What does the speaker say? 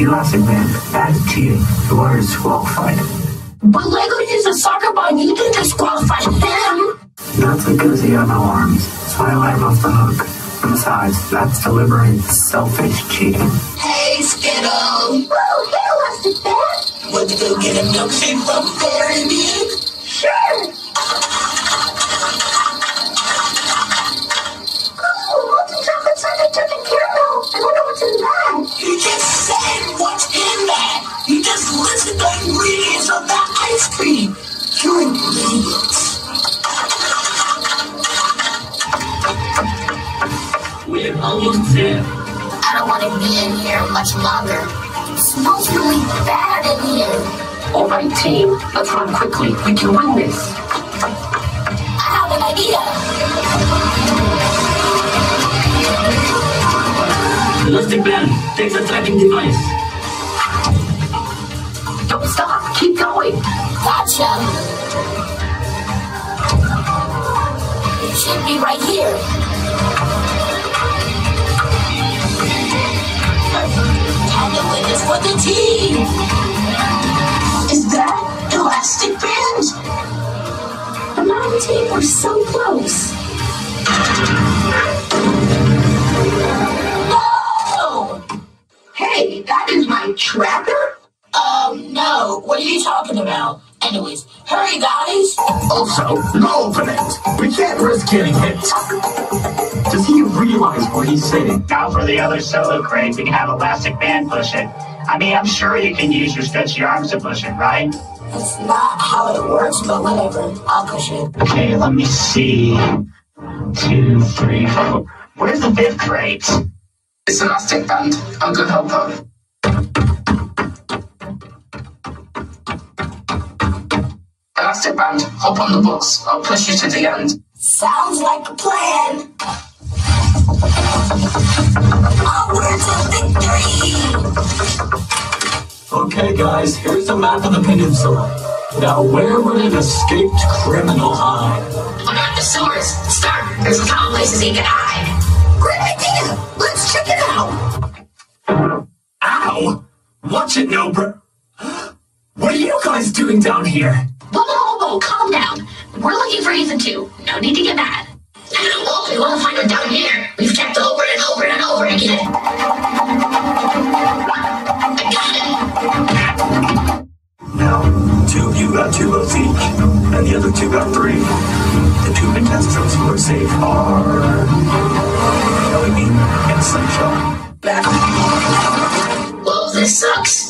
Elastic band, is cheating. The water is disqualified. But Lego used a soccer ball you didn't disqualify him. That's because he had no arms, so I let him off the hook. And besides, that's deliberate, selfish cheating. Hey, Skittle. Oh, hey, elastic band. Want to go get a milkshake from Fairy Bean? Sure. Almost there. I don't want to be in here much longer. It smells really bad in here. All right, team. Let's run quickly. We can win this. I have an idea. Elastic band, take the tracking device. Don't stop. Keep going. Gotcha. It should be right here. Mountain team so close. No! Hey, that is my tracker? Um, no. What are you talking about? Anyways, hurry, guys. Also, no open it. We can't risk getting hit. Does he realize what he's saying? Now for the other solo crates, we can have elastic band push it. I mean, I'm sure you can use your stretchy arms to push it, right? That's not how it works, but whatever. I'll push it. Okay, let me see. Two, three, four. Where's the fifth crate? It's an elastic band. I'm good helper. Elastic band, hop on the box. I'll push you to the end. Sounds like a plan. Okay, guys, here's a map of the peninsula. Now, where would an escaped criminal hide? On the sewers. Start. There's a of places he can hide. Great idea! Let's check it out! Ow! Watch it, no, bro. What are you guys doing down here? Whoa, whoa, whoa, whoa, calm down. We're looking for Ethan too. No need to get mad. Well, we won't find him Now, two of you got two votes each, and the other two got three. The two contestants who are safe are Melanie and Sunshine. Back. Oh, this sucks.